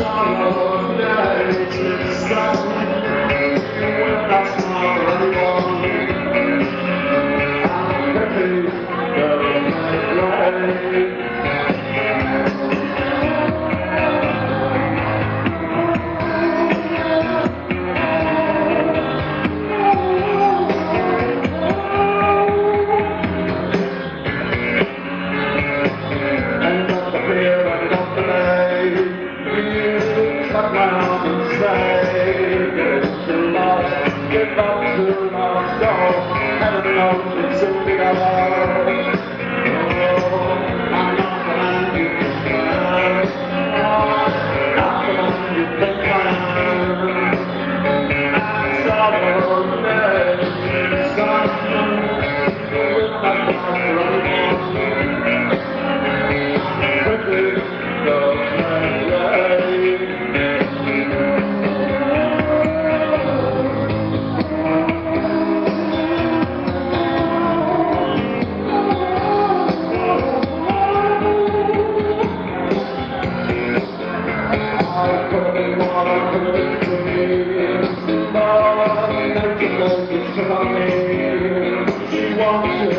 i don't it's Krishna, big Krishna, She wants walks